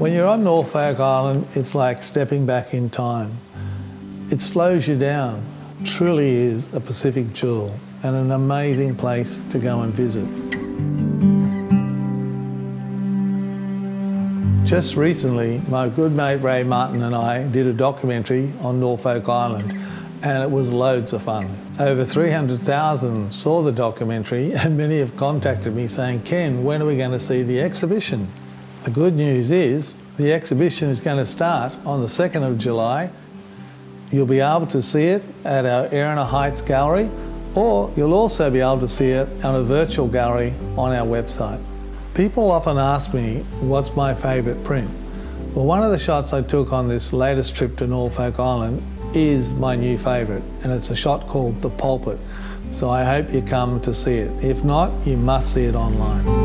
on Norfolk Island, it's like stepping back in time. It slows you down. Truly is a Pacific jewel and an amazing place to go and visit. Just recently, my good mate Ray Martin and I did a documentary on Norfolk Island and it was loads of fun. Over 300,000 saw the documentary and many have contacted me saying, Ken, when are we going to see the exhibition? The good news is the exhibition is going to start on the 2nd of July. You'll be able to see it at our Erina Heights Gallery or you'll also be able to see it on a virtual gallery on our website. People often ask me, what's my favourite print? Well, one of the shots I took on this latest trip to Norfolk Island is my new favourite, and it's a shot called The Pulpit. So I hope you come to see it. If not, you must see it online.